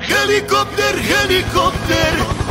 Helicopter, helicopter.